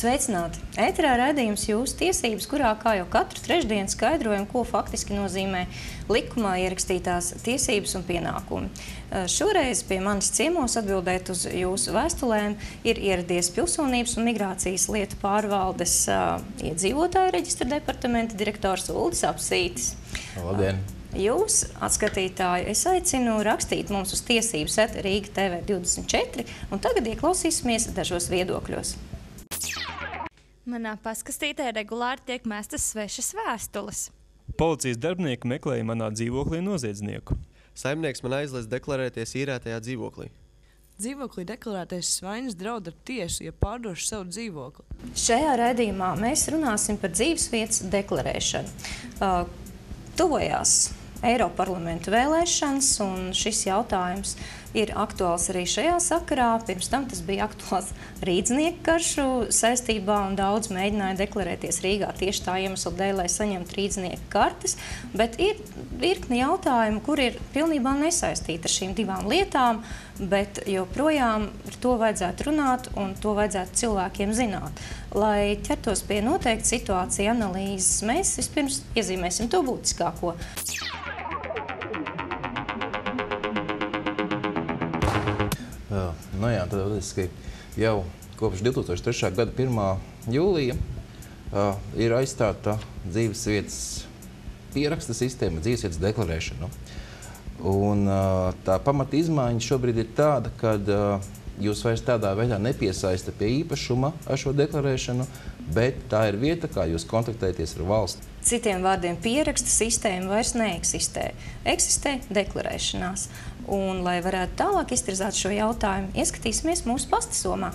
Sveicināti! Ēterā raidījums jūsu tiesības, kurā kā jau katru trešdienu skaidrojam, ko faktiski nozīmē likumā ierakstītās tiesības un pienākumi. Šoreiz pie manis ciemos atbildēt uz jūsu vēstulēm ir ieradies Pilsonības un migrācijas lietu pārvaldes uh, iedzīvotāju reģistra departamenta direktors Uldis Apsītis. Labdien! Jūs, atskatītāji, es aicinu rakstīt mums uz tiesības at Rīga TV 24, un tagad ieklausīsimies dažos viedokļos. Manā paskastītē regulāri tiek mestas svešas vēstules. Policijas darbinieki meklēja manā dzīvoklī noziedznieku. Saimnieks man aizliedz deklarēties īrētajā dzīvoklī. Dzīvoklī deklarētais svainis draud ar tiesu, ja pārdošu savu dzīvokli. Šajā raidījumā mēs runāsim par dzīvesvietas deklarēšanu. Uh, tuvojās Eiroparlamenta vēlēšanas, un šis jautājums ir aktuāls arī šajā sakarā. Pirms tam tas bija aktuāls rīdznieku karšu saistībā, un daudz mēģināja deklarēties Rīgā tieši tā iemesla dēļ, lai saņemtu rīdznieku kartes. Bet ir virkni jautājumu, kur ir pilnībā nesaistīti ar šīm divām lietām, bet joprojām par to vajadzētu runāt un to vajadzētu cilvēkiem zināt. Lai ķertos pie noteikti situācija analīzes, mēs vispirms iezīmēsim to būtiskāko. Nu jā, tad būtiski jau kopš 2003. gada 1. jūlija ir aizstāta dzīves vietas pieraksta sistēma, dzīves vietas deklarēšana. Un, tā pamata izmaiņa šobrīd ir tāda, ka jūs vairs tādā veidā nepiesaistat pie īpašuma ar šo deklarēšanu, bet tā ir vieta, kā jūs kontaktēties ar valsti. Citiem vārdiem, pieraksta sistēma vairs neeksistē. Eksistē deklarēšanās. Un, lai varētu tālāk iztirzāt šo jautājumu, ieskatīsimies mūsu pastasomā.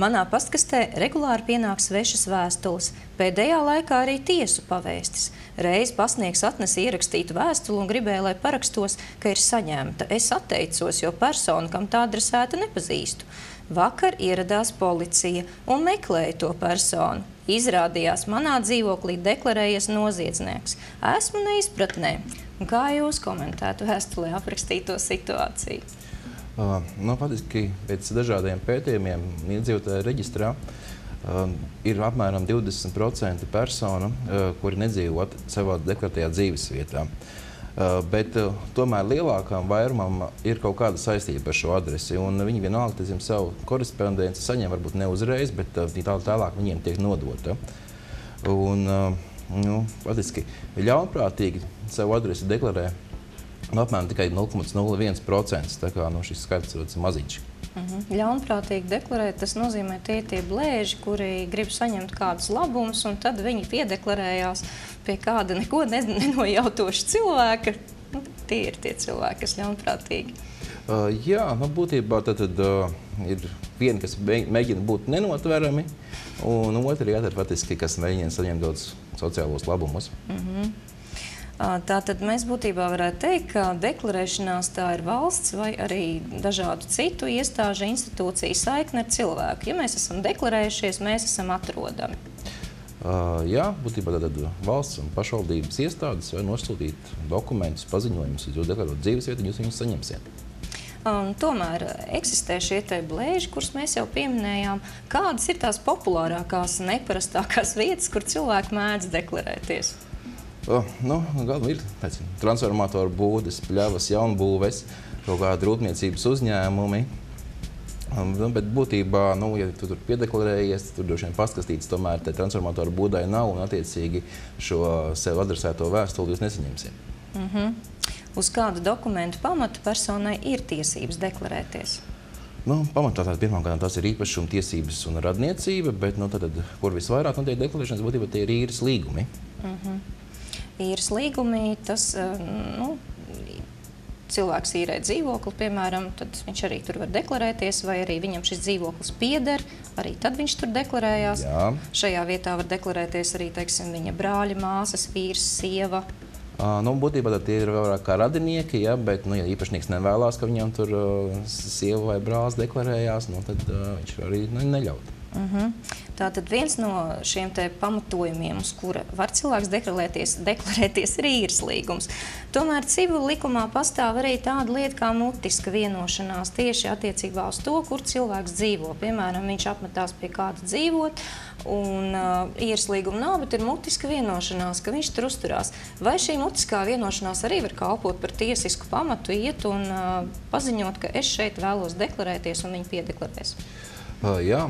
Manā pastkastē regulāri pienāk svešas vēstules, pēdējā laikā arī tiesu pavēstis. Reiz pasniegs atnesa ierakstītu vēstuli un gribēja, lai parakstos, ka ir saņemta. Es atteicos, jo personu, kam tā adresēta, nepazīstu. Vakar ieradās policija un meklēja to personu. Izrādījās, manā dzīvoklī deklarējies noziedznieks. Esmu neizpratnē. Kā jūs komentētu vēstulē aprakstīto situāciju? Uh, nu, Faktiski pēc dažādiem pētījumiem iedzīvotāju reģistrā uh, ir apmēram 20% personu, uh, kuri nedzīvo savā deklarētajā dzīves vietā. Uh, bet uh, tomēr lielākam vairumam ir kaut kāda saistība ar šo adresi. Viņi vienalga teiksim, savu korespondenci saņem varbūt ne uzreiz, bet uh, tā, tālāk viņiem tiek nodota. Un, nu, patiski, ļaunprātīgi savu adresi deklarē apmēram tikai 0,01%. Tā kā nu, šis skaits ir maziņš. Uh -huh. Ļaunprātīgi deklarēt, tas nozīmē, tie tie blēži, kuri grib saņemt kādus labumus, un tad viņi piedeklarējās pie kāda neko nenojautoša cilvēka. Nu, tie ir tie cilvēki, kas ļaunprātīgi. Uh, jā, nu, būtībā tad, tad uh, ir vieni, kas mēģina būt nenotverami, un otri, jā, tad, patiski, kas mēģina saņemt daudz sociālos labumus. Uh -huh. Tātad mēs būtībā varētu teikt, ka deklarēšanās tā ir valsts vai arī dažādu citu iestāžu institūciju saikne ar cilvēku. Ja mēs esam deklarējušies, mēs esam atrodami. Uh, jā, būtībā tad valsts un pašvaldības iestādes var nosūtīt dokumentus, paziņojumus uz jūsu deklarētu dzīves vietu, un jūs viņus saņemsiet. Um, tomēr eksistē šie blēži, kurus mēs jau pieminējām. Kādas ir tās populārākās, neparastākās vietas, kur cilvēki mēdz deklarēties? Uh, nu, Galvenais ir teici, transformatoru būdes, pļavas, jaunbūves, kaut kādi rūpniecības uzņēmumi. Um, bet būtībā, nu, ja tu tur piedeklarējies, tur droši vien paskatīts, tomēr te transformatoru būdai nav un attiecīgi šo sev adresēto vēstuli jūs nesaņemsiet. Mm -hmm. Uz kādu dokumentu pamata personai ir tiesības deklarēties? Nu, pamatā pirmkārt tas ir īpašuma tiesības un radniecība, bet nu, tad, kur visvairāk notiek deklarēšanas, būtībā tie ir īres līgumi. Mm -hmm īres līgumi, tas eh, nu, cilvēks īrē dzīvokli, piemēram, tad viņš arī tur var deklarēties, vai arī viņam šis dzīvoklis pieder, arī tad viņš tur deklarējās. Jā. Šajā vietā var deklarēties arī teiksim, viņa brāļa, māsas, vīrs, sieva. Uh, nu, būtībā tie ir vairāk kā radinieki, ja, bet, nu, ja īpašnieks nevēlas, ka viņam tur uh, sieva vai brālis deklarējās, nu, tad uh, viņš arī ne, neļaut. Uh -huh. Tātad viens no šiem pamatojumiem, uz kura var cilvēks deklarēties, deklarēties ir īres līgums. Tomēr civil likumā pastāv arī tāda lieta kā mutiska vienošanās tieši attiecībā uz to, kur cilvēks dzīvo. Piemēram, viņš apmetās pie kāda dzīvot, un uh, īres līguma nav, bet ir mutiska vienošanās, ka viņš tur uzturās. Vai šī mutiskā vienošanās arī var kalpot par tiesisku pamatu, iet un uh, paziņot, ka es šeit vēlos deklarēties, un viņi piedeklarēs? Jā,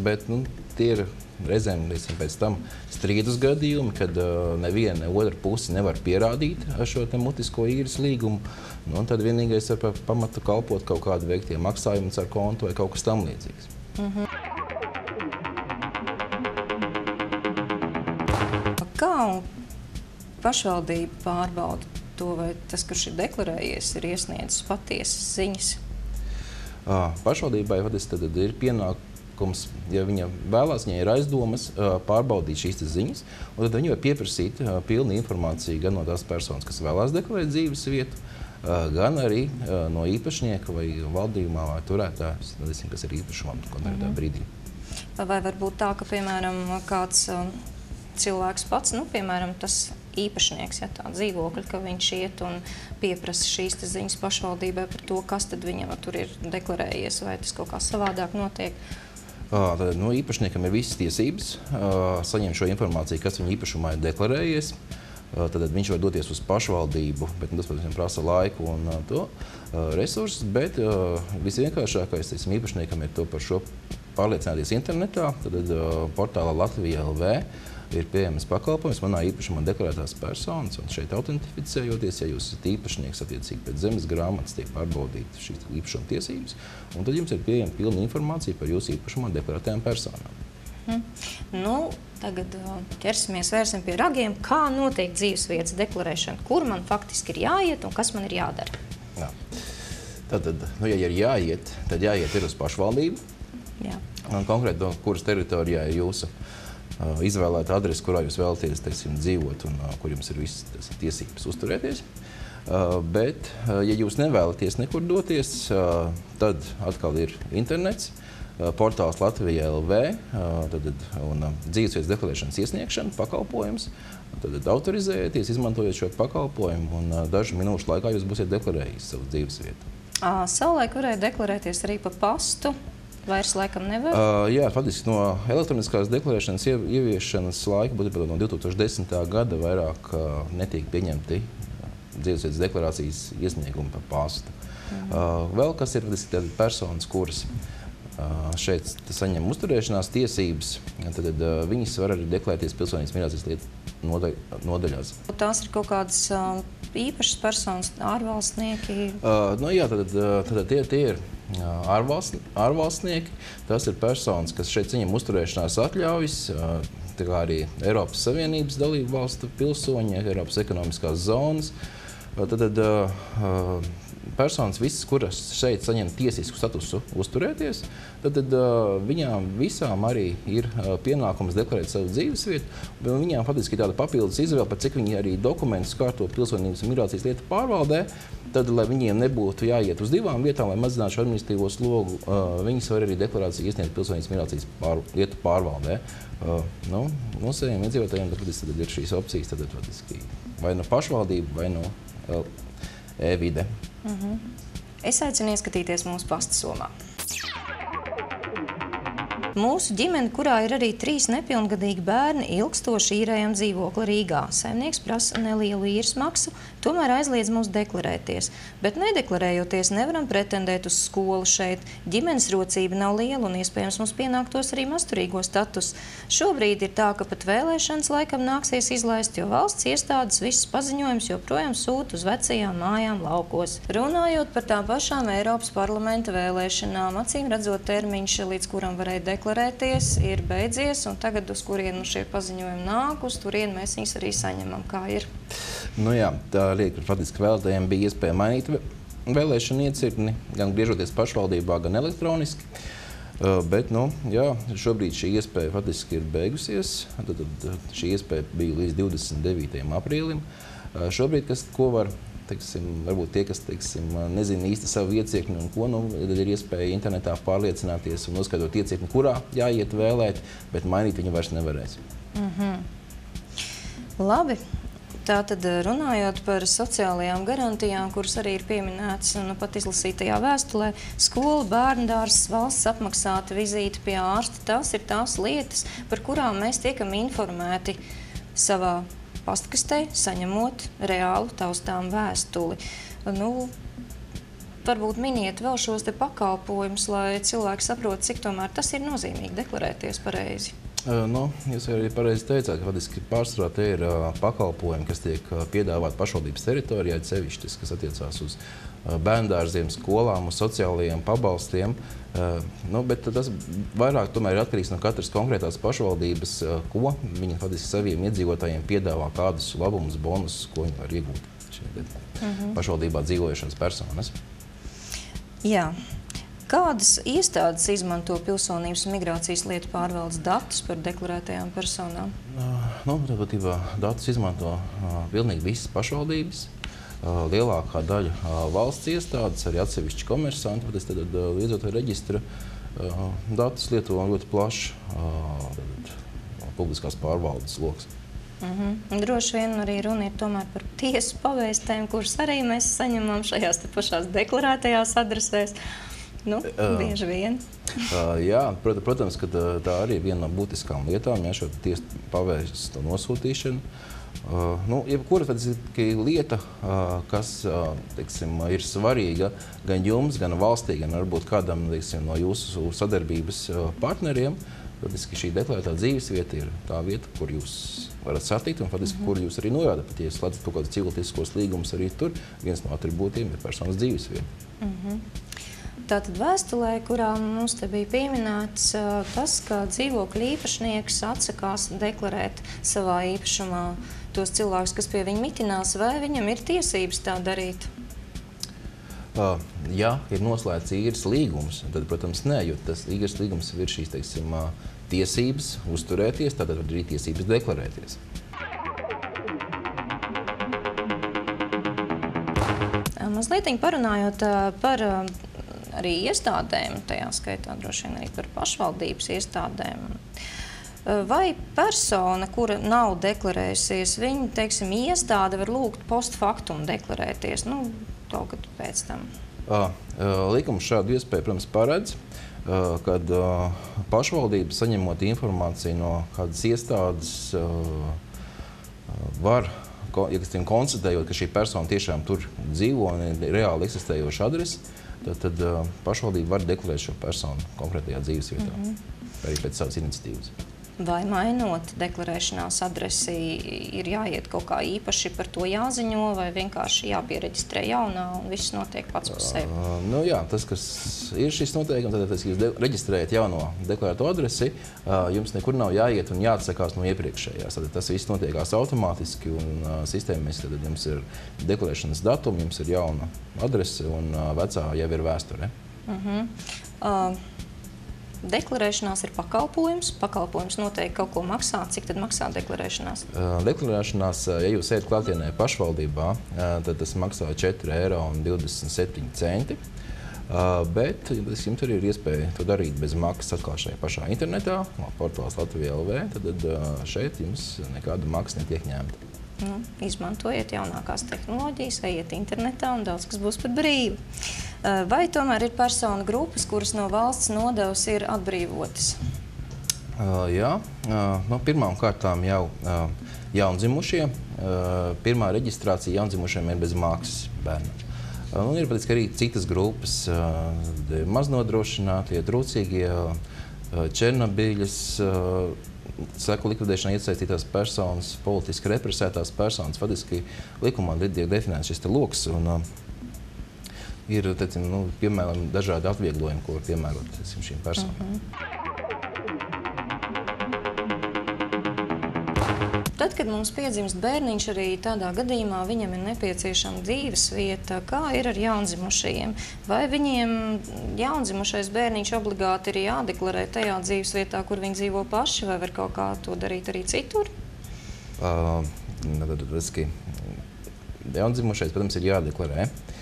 bet nu, tie ir reizēm pēc tam strīdus gadījumi, kad uh, neviena ne otra puse nevar pierādīt šo mutisko īres līgumu. Nu, tad vienīgais ir par pamatu kalpot kaut kādu veiktie maksājumu ar kontu vai kaut kas tam līdzīgs. Mm -hmm. Kā pašvaldība pārbauda to, vai tas, kurš ir deklarējies, ir iesniedzis patiesas ziņas? Pašvaldībai tad ir pienākums, ja viņa vēlās, viņai ir aizdomas pārbaudīt šīs ziņas, tad viņa var pieprasīt pilnu informāciju gan no tās personas, kas vēlās deklarēt dzīves vietu, gan arī no īpašnieka vai valdījumā vai turētājas, kas ir īpašumam konkrētā mhm. brīdī. Vai var būt tā, ka, piemēram, kāds cilvēks pats, nu, piemēram, tas īpašnieks, ja tā dzīvokļa, ka viņš iet un pieprasa šīs ziņas pašvaldībai par to, kas tad viņam tur ir deklarējies, vai tas kaut kā savādāk notiek. Tad, nu, īpašniekam ir visas tiesības saņemt šo informāciju, kas viņa īpašumā ir deklarējies. Tad viņš var doties uz pašvaldību, bet nu, tas, protams, prasa laiku un to resursus. Bet visvienkāršākais teiksim, īpašniekam ir to par šo pārliecināties internetā, tad portālā Latvijā LV ir pieejamas pakalpojums manā īpašumā deklarētās personas. Un šeit autentificējoties, ja jūs esat īpašnieks, attiecīgi pēc zemes grāmatas tiek pārbaudītas šīs īpašuma tiesības, un tad jums ir pieejama pilna informācija par jūsu īpašumā deklarētajām personām. Hmm. Nu, tagad uh, ķersimies vērsim pie ragiem. Kā notiek dzīvesvietas deklarēšana? Kur man faktiski ir jāiet un kas man ir jādara? Jā. Tad, nu, ja ir jāiet, tad jāiet ir uz pašvaldību. Jā. Un konkrēti, kuras teritorijā ir jūsu Uh, izvēlēt adresi, kurā jūs vēlaties teiksim, dzīvot un uh, kur jums ir visas tiesības uzturēties. Uh, bet, ja jūs nevēlaties nekur doties, tad atkal ir internets, portāls Latvijā LV tad, un dzīvesvietas deklarēšanas iesniegšana, pakalpojums. Tad autorizējieties, izmantojot šo pakalpojumu, un dažu minūšu laikā jūs būsiet deklarējis savu dzīvesvietu. Savulaik varēja deklarēties arī pa pastu. Vairs laikam nevar? Uh, jā, faktiski no elektroniskās deklarēšanas ieviešanas laika, būtībā no 2010. gada, vairāk uh, netiek pieņemti dzīvesvietas deklarācijas iesniegumi pa pastu. Mhm. Uh, vēl kas ir faktiski personas, kuras uh, šeit saņem uzturēšanās tiesības, tad, uh, viņas var arī deklarēties pilsonības migrācijas lietu nodaļās. Tās ir kaut kādas īpašas personas, ārvalstnieki? Uh, nu, jā, tad, tad, tie, tie ir ārvalst, ārvalstnieki. Tas ir personas, kas šeit saņem uzturēšanās atļaujas. Tā kā arī Eiropas Savienības dalību valstu pilsoņi, Eiropas ekonomiskās zonas. Tad, tad uh, personas, visas, kuras šeit saņem tiesisku statusu uzturēties, tad, tad viņām visām arī ir pienākums deklarēt savu dzīvesvietu. Viņām faktiski ir tāda papildus izvēle, par cik viņi arī dokumentus kārto pilsonības un migrācijas lietu pārvaldē. Tad, lai viņiem nebūtu jāiet uz divām vietām, lai mazinātu šo administratīvo slogu, viņas var arī deklarāciju iesniegt pilsonības migrācijas pār, lietu pārvaldē. Nu, Mums, iedzīvotājiem, tad ir šīs opcijas, tad, vai no pašvaldību, vai no uh, e-vide. Mm -hmm. Es aicinu ieskatīties mūsu pastasomā. Mūsu ģimene, kurā ir arī trīs nepilngadīgi bērni, ilgstoši īrējam dzīvokli Rīgā. Saimnieks prasa nelielu īres maksu, tomēr aizliedz mums deklarēties. Bet nedeklarējoties, nevaram pretendēt uz skolu šeit. Ģimenes rocība nav liela un iespējams mums pienāktos arī masturīgo status. Šobrīd ir tā, ka pat vēlēšanas laikam nāksies izlaist, jo valsts iestādes visas paziņojums joprojām sūta uz vecajām mājām laukos. Runājot par tām pašām Eiropas parlamenta vēlēšanām, acīm redzot termiņš, līdz kuram varēja deklarēt, deklarēties, ir beidzies, un tagad, uz kurienu šie paziņojumi nāk, uz turieni mēs viņus arī saņemam. Kā ir? Nu jā, tā lieta, ka faktiski vēlētājiem bija iespēja mainīt vēlēšanu iecirkni, gan griežoties pašvaldībā, gan elektroniski. Uh, bet nu, jā, šobrīd šī iespēja faktiski ir beigusies. Tad, tad šī iespēja bija līdz 29. aprīlim. Uh, šobrīd, kas, ko var teiksim, varbūt tie, kas teiksim, nezina īsti savu iecirkni un ko, nu, tad ir iespēja internetā pārliecināties un noskaidrot iecirkni, kurā jāiet vēlēt, bet mainīt viņu vairs nevarēs. Mm -hmm. Labi. Tātad runājot par sociālajām garantijām, kuras arī ir pieminētas nu, pat izlasītajā vēstulē, skola, bērndārs, valsts apmaksāta vizīte pie ārsta, tās ir tās lietas, par kurām mēs tiekam informēti savā pastkastē, saņemot reālu taustām vēstuli. Nu, varbūt miniet vēl šos pakalpojumus, lai cilvēki saprotu, cik tomēr tas ir nozīmīgi deklarēties pareizi. Nu, jūs arī pareizi teicāt, ka vadiski, pārsvarā tie ir pakalpojumi, kas tiek piedāvāti pašvaldības teritorijā, sevišķi tas, kas attiecās uz bērndārziem, skolām, uz sociālajiem pabalstiem. Nu, bet tas vairāk ir atkarīgs no katras konkrētās pašvaldības, ko viņi vadiski, saviem iedzīvotājiem piedāvā, kādus labumus, bonusus, ko viņi var iegūt. Šie, uh -huh. Pašvaldībā dzīvojušās personas. Jā. Kādas iestādes izmanto pilsonības un migrācijas lietu pārvaldes datus par deklarētajām personām? Nu, Būtībā datus izmanto uh, pilnīgi visas pašvaldības. Uh, lielākā daļa uh, valsts iestādes, arī atsevišķi komersanti, tad, tad uh, līdz ar reģistra uh, datus lieto ļoti plašs uh, publiskās pārvaldes lokus. Mm -hmm. Droši vien arī runa ir par tiesu pavēstēm, kuras arī mēs saņemam šajās pašās deklarētajās adresēs. Nu, bieži vien. uh, jā, protams, protams, ka tā arī ir viena no būtiskām lietām, ja šo tiesu pavēstu nosūtīšanu. Uh, nu, jebkura lieta, uh, kas uh, teiksim, ir svarīga gan jums, gan valstī, gan varbūt kādam teiksim, no jūsu sadarbības uh, partneriem, tad šī deklarētā dzīves vieta ir tā vieta, kur jūs varat satikt un faktiski, mm -hmm. kur jūs arī norādat. Pat ja slēdzat kaut kādus civiltiskos līgumus, arī tur viens no atribūtiem ir personas dzīves vieta. Mm -hmm. Tātad vēstulē, kurā mums te bija pieminēts tas, ka dzīvokļa īpašnieks atsakās deklarēt savā īpašumā tos cilvēkus, kas pie viņa mitinās, vai viņam ir tiesības tā darīt? Ja ir noslēgts īres līgums, tad, protams, nē, jo tas īres līgums ir šīs teiksim, tiesības uzturēties, tad arī tiesības deklarēties. Mazliet parunājot par arī iestādēm, tajā skaitā droši vien arī par pašvaldības iestādēm. Vai persona, kura nav deklarējusies, viņa teiksim, iestāde var lūgt postfaktum deklarēties nu, kaut kad pēc tam? Likums šādu iespēju, protams, paredz, kad pašvaldība saņemot informāciju no kādas iestādes var ja konstatējot, ka šī persona tiešām tur dzīvo un ir reāli eksistējoša adrese, tad, tad uh, pašvaldība var deklarēt šo personu konkrētajā dzīvesvietā, mm -hmm. arī pēc savas iniciatīvas. Vai mainot deklarēšanās adresi, ir jāiet kaut kā īpaši par to jāziņo, vai vienkārši jāpiereģistrē jaunā un viss notiek pats par sevi? Uh, nu, jā, tas, kas ir šis noteikums, tad, kad jūs reģistrējat jauno deklarēto adresi, uh, jums nekur nav jāiet un jāatsakās no iepriekšējās. Tad tas viss notiekās automātiski un uh, sistēmiski. Tad jums ir deklarēšanas datumi, jums ir jauna adrese un vecā jau ir vēsture. Uh -huh. Deklarēšanās ir pakalpojums. Pakalpojums noteikti kaut ko maksā. Cik tad maksā deklarēšanās? Deklarēšanās, ja jūs ejat klātienē pašvaldībā, tad tas maksā 4,27 eiro. Bet jums arī ir iespēja to darīt bez maksas atkal šajā pašā internetā, portālā Latvijā LV. Tad šeit jums nekāda maksa netiek ņemta. Nu, izmantojiet jaunākās tehnoloģijas, ejiet internetā un daudz kas būs par brīvu. Vai tomēr ir personu grupas, kuras no valsts nodevas ir atbrīvotas? Uh, jā, uh, no pirmām kārtām jau uh, jaundzimušie. Pirmā reģistrācija jaundzimušiem ir bez maksas bērnam. Un ir arī citas grupas, maznodrošinātie, trūcīgie, Černobiļas. Seku likvidēšanā iesaistītās personas, politiski represētās personas. Faktiski likumā tiek definēts šis lokus. Uh, ir tecim, nu, piemēram dažādi atvieglojumi, ko var piemērot tecim, šīm personām. Uh mhm. -huh. Tad, kad mums piedzimst bērniņš, arī tādā gadījumā viņam ir nepieciešama dzīves vieta. Kā ir ar jaundzimušajiem? Vai viņiem jaundzimušais bērniņš obligāti ir jādeklarē tajā dzīves vietā, kur viņi dzīvo paši, vai var kaut kā to darīt arī citur? Uh, tad, jaundzimušais, protams, ir jādeklarē. Uh,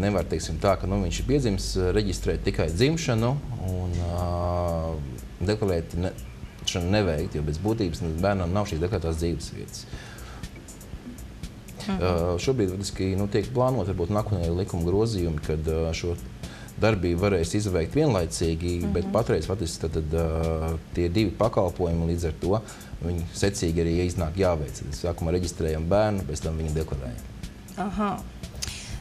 nevar teiksim, tā, ka nu, viņš ir piedzimis, reģistrēt tikai dzimšanu un uh, deklarēt ne, neveikt, jo pēc būtības bērnam nav šīs deklarētās dzīves vietas. Mhm. Uh, šobrīd vadiski, nu, tiek plānot varbūt nākotnē likuma grozījumi, kad uh, šo darbību varēs izveikt vienlaicīgi, mm -hmm. bet patreiz faktiski tad, tad, uh, tie divi pakalpojumi līdz ar to viņi secīgi arī iznāk jāveic. Sākumā reģistrējam bērnu, pēc tam viņu deklarējam. Aha.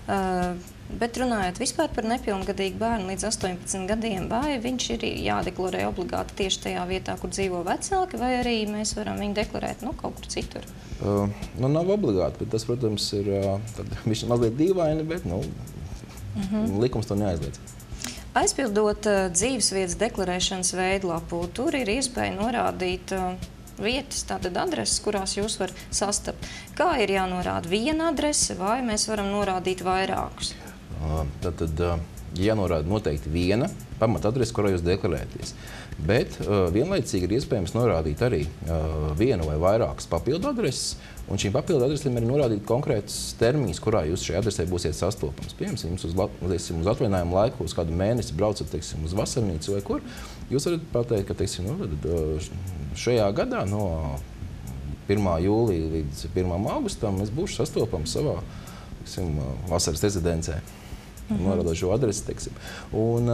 Uh, bet runājot vispār par nepilngadīgu bērnu līdz 18 gadiem, vai viņš ir jādeklarē obligāti tieši tajā vietā, kur dzīvo vecāki, vai arī mēs varam viņu deklarēt nu, kaut kur citur? Uh, nu, nav obligāti, bet tas, protams, ir uh, mazliet dīvaini, bet nu, Mm -hmm. Likums to neaizliedz. Aizpildot uh, dzīvesvietas deklarēšanas veidlapu, tur ir iespēja norādīt uh, vietas, tātad adreses, kurās jūs varat sastapt. Kā ir jānorāda viena adrese, vai mēs varam norādīt vairākus? Tad, tad uh, jānorāda noteikti viena pamata adrese, kurā jūs deklarēties. Bet uh, vienlaicīgi ir iespējams norādīt arī uh, vienu vai vairākas papildu adreses, Un šīm papildu adresēm ir norādīts konkrēts termiņš, kurā jūs šajā adresē būsiet sastopams. Piemēram, jums uz, teiksim, uz atvaļinājumu laiku, uz kādu mēnesi braucat teiksim, uz vasarnīcu vai kur. Jūs varat pateikt, ka teiksim, nu, tad, šajā gadā no 1. jūlija līdz 1. augustam es būšu sastopams savā teiksim, vasaras rezidencē. -hmm. Norādot šo adresi. Teiksim. Un,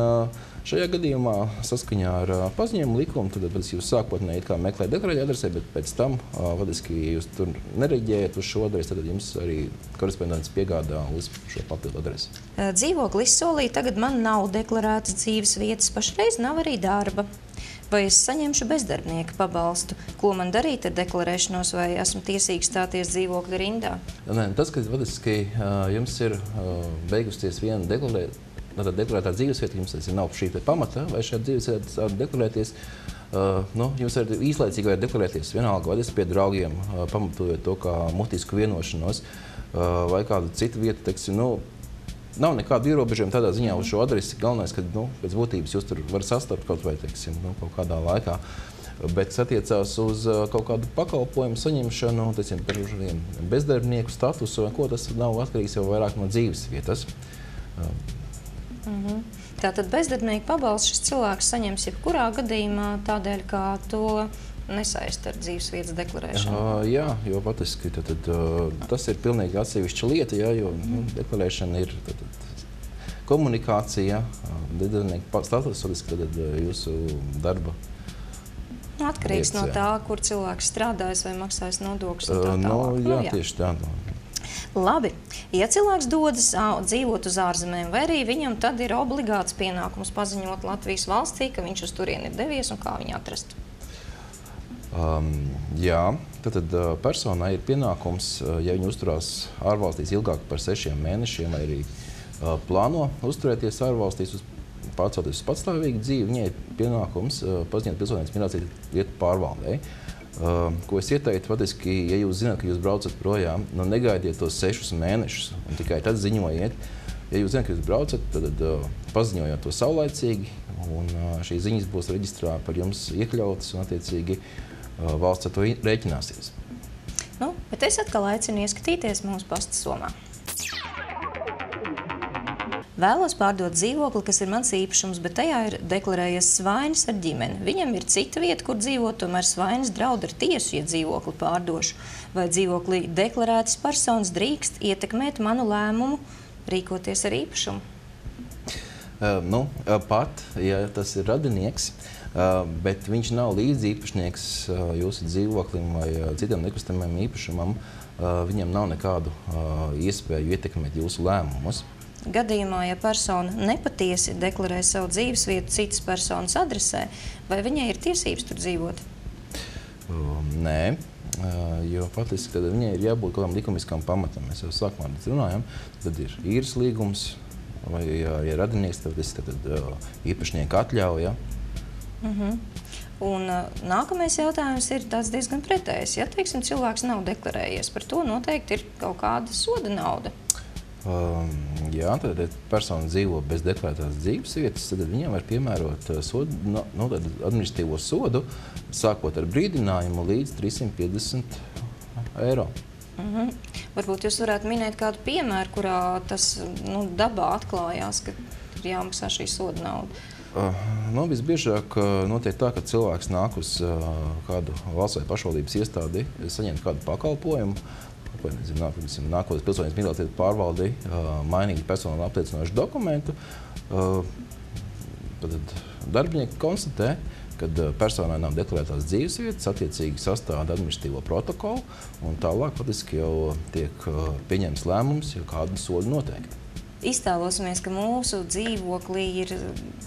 Šajā gadījumā, saskaņā ar paziņojumu likumu, tad jūs sākotnēji meklējat deklarēju adresi, bet pēc tam, vadiski, ja jūs tur nereģējat uz šo adresi, tad jums arī korespondents piegādā uz šo papildu adresi. Dzīvokli izsolīja, tagad man nav deklarētas dzīves vietas, pašreiz nav arī darba. Vai es saņemšu bezdarbnieka pabalstu? Ko man darīt ar deklarēšanos, vai esmu tiesīgs stāties dzīvokļa rindā? Nē, tas, ka vadiski, jums ir beigusies viena deklarēšana, Tātad deklarētā dzīvesvieta jums ir nav šī pamata, vai šāda dzīvesvieta deklarēties. Uh, nu, jūs varat īslaicīgi varat deklarēties vienalga, vai pie draugiem, uh, pamatojot to kā mutisku vienošanos, uh, vai kādu citu vietu. Teiksim, nu, nav nekādu ierobežojumu tādā ziņā uz šo adresi. Galvenais, ka nu, pēc būtības jūs tur varat sastapt kaut vai teiksim, nu, kaut kādā laikā. Bet tas attiecās uz uh, kaut kādu pakalpojumu saņemšanu, teiksim, par bezdarbnieku statusu, ko tas nav atkarīgs jau vairāk no dzīves vietas. Mm -hmm. Tātad bezdarbnieku pabalstu šis cilvēks saņems jebkurā gadījumā tādēļ, ka to nesaist ar dzīves vietas deklarēšanu. Uh, jā, jo patiesībā uh, tas ir pilnīgi atsevišķa lieta, jā, jo nu, deklarēšana ir tad, tad, komunikācija, bezdarbnieku status, tad uh, jūsu darba. Nu, atkarīgs lietas, no tā, kur cilvēks strādājas vai maksājas nodokļus. Uh, no, jā, nu, jā, tieši tā. No. Labi, ja cilvēks dodas dzīvot uz ārzemēm, vai arī viņam tad ir obligāts pienākums paziņot Latvijas valstī, ka viņš uz turieni ir devies un kā viņu atrast? Um, jā, tad, uh, personai ir pienākums, uh, ja viņi uzturās ārvalstīs ilgāk par sešiem mēnešiem, vai arī uh, plāno uzturēties ārvalstīs, uz, pārcelties uz patstāvīgu dzīvi, viņai ir pienākums paziņot pilsonības migrācijas lietu pārvaldei. Uh, ko es ieteiktu, patiesībā, ja jūs zināt, ka jūs braucat projām, nu negaidiet tos sešus mēnešus un tikai tad ziņojiet. Ja jūs zināt, ka jūs braucat, tad, tad paziņojiet to saulaicīgi, un šīs ziņas būs reģistrā par jums iekļautas, un attiecīgi uh, valsts ar to rēķināsies. Nu, bet es atkal aicinu ieskatīties mūsu pasta somā. Vēlos pārdot dzīvokli, kas ir mans īpašums, bet tajā ir deklarējies svainis ar ģimeni. Viņam ir cita vieta, kur dzīvot, tomēr svainis draud ar tiesu, ja dzīvokli pārdošu. Vai dzīvoklī deklarētas personas drīkst ietekmēt manu lēmumu rīkoties ar īpašumu? Uh, nu, pat, ja tas ir radinieks, uh, bet viņš nav līdzīpašnieks uh, jūsu dzīvoklim vai uh, citam nekustamajam īpašumam, uh, viņam nav nekādu iespēju ietekmēt jūsu lēmumus. Gadījumā, ja persona nepatiesi deklarē savu dzīvesvietu citas personas adresē, vai viņai ir tiesības tur dzīvot? Um, nē, jo patiesībā viņai ir jābūt kaut kādam likumiskam pamatam. Mēs jau sākumā runājām, tad ir īres līgums vai ja, radinieks, tad ir uh, īpašnieka atļauja. Mhm. -huh. Un, uh, nākamais jautājums ir diezgan pretējs. Ja teiksim, cilvēks nav deklarējies, par to noteikti ir kaut kāda soda nauda. Um, jā, tad, ja persona dzīvo bez deklarētās dzīves vietas, tad viņam var piemērot uh, sodu, no, no, administratīvo sodu, sākot ar brīdinājumu līdz 350 eiro. Mm -hmm. Varbūt jūs varētu minēt kādu piemēru, kurā tas nu, dabā atklājās, ka ir jāmaksā šī soda nauda. Uh, nu, visbiežāk uh, notiek tā, ka cilvēks nāk uz uh, kādu valsts vai pašvaldības iestādi, saņemt kādu pakalpojumu. Piemēram, nākotnes pilsonības migrācijas pārvaldi, mainīt personāla apliecinošu dokumentu. Tad darbinieki konstatē, kad personai nav deklarētās dzīves vietas, attiecīgi sastāda administratīvo protokolu, un tālāk patiski jau tiek pieņemts lēmums, kādu sodu noteikti iztēlosimies, ka mūsu dzīvoklī ir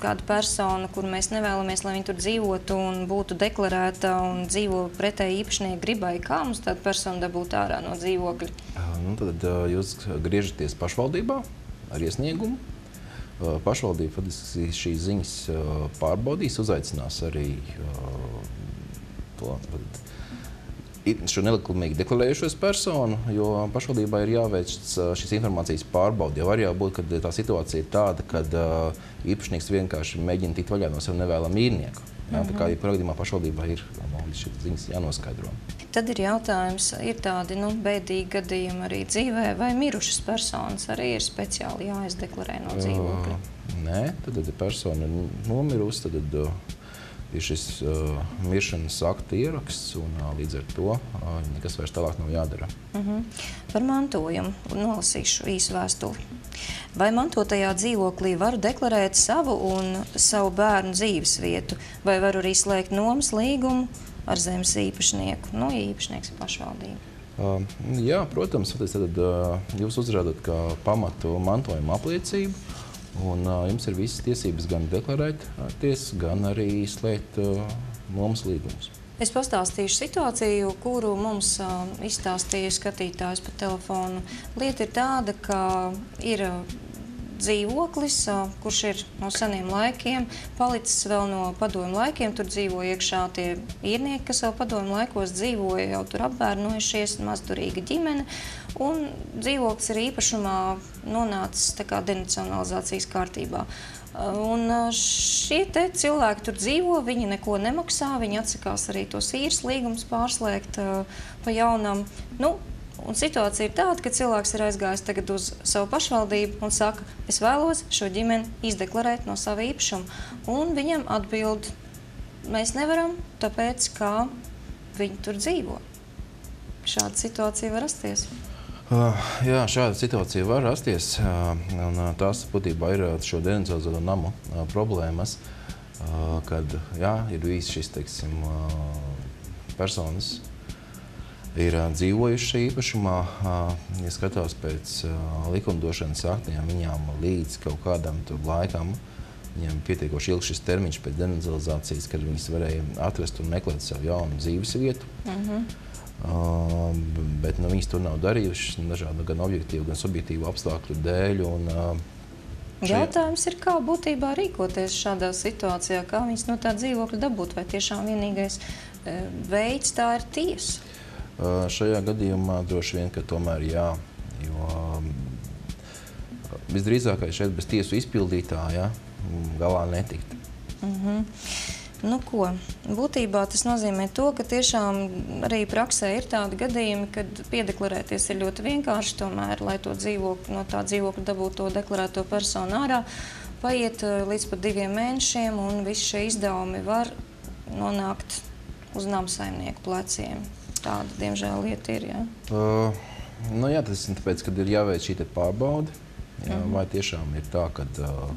kāda persona, kuru mēs nevēlamies, lai viņa tur dzīvotu un būtu deklarēta un dzīvo pretēji īpašnieku gribai, kā mums tāda persona dabūt ārā no dzīvokļa? Nu, tad jūs griežaties pašvaldībā ar iesniegumu. Pašvaldība faktiski šīs ziņas pārbaudīs, uzaicinās arī to šo nelikumīgi deklarējušos personu, jo pašvaldībai ir jāveic šīs informācijas pārbaude. Jau var jau būt, ka tā situācija ir tāda, ka uh, īpašnieks vienkārši mēģina tikt vaļā no sev nevēlama īrnieka. Jā, tā kā mhm. jebkurā gadījumā pašvaldībai ir šīs ziņas jānoskaidro. Tad ir jautājums, ir tādi nu, bēdīgi gadījumi arī dzīvē, vai mirušas personas arī ir speciāli jāizdeklarē no dzīvokļa? Nē, tad, tad persona ir nomirusi. Tad, tad, ir šis uh, miršanas akta ieraksts, un uh, līdz ar to uh, nekas vairs tālāk nav jādara. Uh mhm. -huh. Par mantojumu nolasīšu īsu vēstuli. Vai mantotajā dzīvoklī varu deklarēt savu un savu bērnu dzīves vietu, vai varu arī slēgt nomas līgumu ar zemes īpašnieku? Nu, ja īpašnieks ir pašvaldība. Uh, jā, protams, tad uh, jūs uzrādat kā pamatu mantojuma apliecību. Un, uh, jums ir visas tiesības gan deklarēties, gan arī slēgt uh, nomas līgumus. Es pastāstīšu situāciju, kuru mums uh, izstāstīja skatītājs pa telefonu. Lieta ir tāda, ka ir dzīvoklis, kurš ir no seniem laikiem, palicis vēl no padomu laikiem. Tur dzīvo iekšā tie īrnieki, kas vēl padomu laikos dzīvoja, jau tur apbērnojušies, mazdurīga ģimene. Un dzīvoklis ir īpašumā nonācis kā denacionalizācijas kārtībā. Un šie cilvēki tur dzīvo, viņi neko nemaksā, viņi atsakās arī tos īres līgumus pārslēgt pa jaunam. Nu, Un situācija ir tāda, ka cilvēks ir aizgājis tagad uz savu pašvaldību un saka, es vēlos šo ģimeni izdeklarēt no sava īpašuma. Un viņam atbild, mēs nevaram, tāpēc, kā viņi tur dzīvo. Šāda situācija var rasties. Uh, jā, šāda situācija var rasties. Uh, tās būtībā ir šo denacionalizēto namu uh, problēmas, kad jā, ir bijis šis teiksim, personas ir dzīvojuši šajā īpašumā. Ja skatās pēc likumdošanas aktiem, viņām līdz kaut kādam laikam. Viņiem pietiekoši ilgs šis termiņš pēc denacionalizācijas, kad viņas varēja atrast un meklēt savu jaunu dzīves vietu. Mm -hmm. Uh, bet nu, viņas to nav darījušas dažādu gan objektīvu, gan subjektīvu apstākļu dēļ. Un, uh. Jautājums ir, kā būtībā rīkoties šādā situācijā, kā viņas no tā dzīvokļa dabūt, vai tiešām vienīgais veids tā ir tiesa? Šajā gadījumā droši vien, ka tomēr jā, jo visdrīzākais šeit bez tiesu izpildītāja galā netikt. Mm -hmm. Nu, ko? Būtībā tas nozīmē to, ka tiešām arī praksē ir tādi gadījumi, kad piedeklarēties ir ļoti vienkārši, tomēr, lai to dzīvokli, no tā dzīvokļa dabūtu to deklarēto personu ārā, paiet līdz pat diviem mēnešiem, un visi šie izdevumi var nonākt uz namsaimnieku pleciem. Tāda, diemžēl, lieta ir. Jā, uh, nu, jā tas ir tāpēc, ka ir jāveic šī pārbaude. Jā, mm -hmm. Vai tiešām ir tā, ka uh,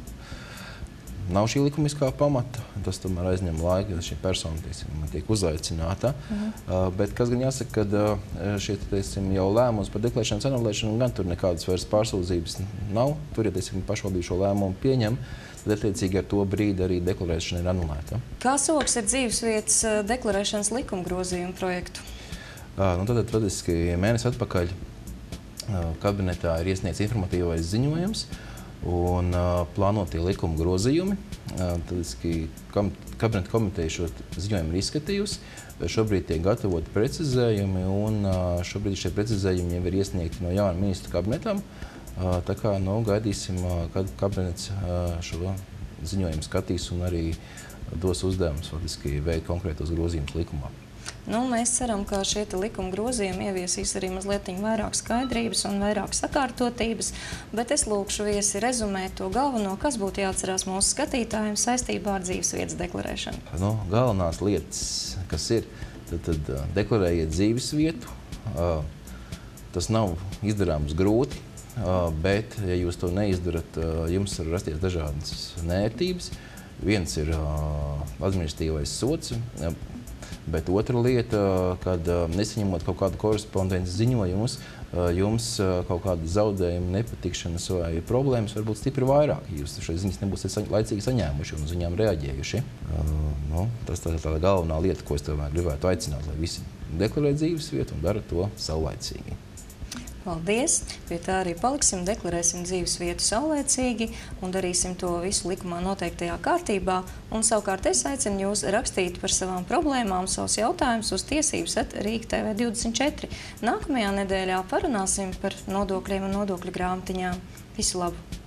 nav šī likumiskā pamata. Tas tomēr aizņem laiku, kad šī persona tiesim, tiek uzaicināta. -hmm. uh, bet kas gan jāsaka, ka uh, šie tiesim, jau lēmums par deklarēšanas anulēšanu gan tur nekādas vairs pārsūdzības nav. Tur, ja tiesim, pašvaldība šo lēmumu pieņem, tad attiecīgi ar to brīdi arī deklarēšana ir anulēta. Kā soks ir dzīvesvietas deklarēšanas likuma grozījumu projektu? Nu, tad, protams, mēnesi atpakaļ kabinetā ir iesniegts informatīvais ziņojums un plānotie likuma grozījumi. Uh, tad, kabineta komiteja šo ziņojumu ir izskatījusi. Šobrīd tiek gatavoti precizējumi, un šobrīd šie precizējumi jau ir iesniegti no jauna ministra kabinetam. Tā kā nu, gaidīsim, kad kabinets šo ziņojumu skatīs un arī dos uzdevumus veikt konkrētos grozījumus likumā. Nu, mēs ceram, ka šie likuma grozījumi ieviesīs arī mazliet vairāk skaidrības un vairāk sakārtotības, bet es lūkšu viesi rezumēt to galveno, kas būtu jāatcerās mūsu skatītājiem saistībā ar dzīvesvietas deklarēšanu. Nu, galvenās lietas, kas ir, tad, tad deklarējiet dzīvesvietu. Tas nav izdarāms grūti, bet, ja jūs to neizdarat, jums var rasties dažādas nērtības. Viens ir administratīvais sots, Bet otra lieta, kad nesaņemot kaut kādu korespondences ziņojumus, jums kaut kāda zaudējuma, nepatikšanas vai problēmas var būt stipri vairāk. Jūs šīs ziņas nebūsiet laicīgi saņēmuši un uz viņām reaģējuši. Nu, tas tā ir tā galvenā lieta, ko es tomēr gribētu aicināt, lai visi deklarē dzīves vietu un dara to saulaicīgi. Paldies! Pie tā arī paliksim, deklarēsim dzīves vietu saulēcīgi un darīsim to visu likumā noteiktajā kārtībā. Un savukārt es aicinu jūs rakstīt par savām problēmām, savus jautājumus uz tiesības at Rīga TV 24. Nākamajā nedēļā parunāsim par nodokļiem un nodokļu grāmatiņām. Visu labu!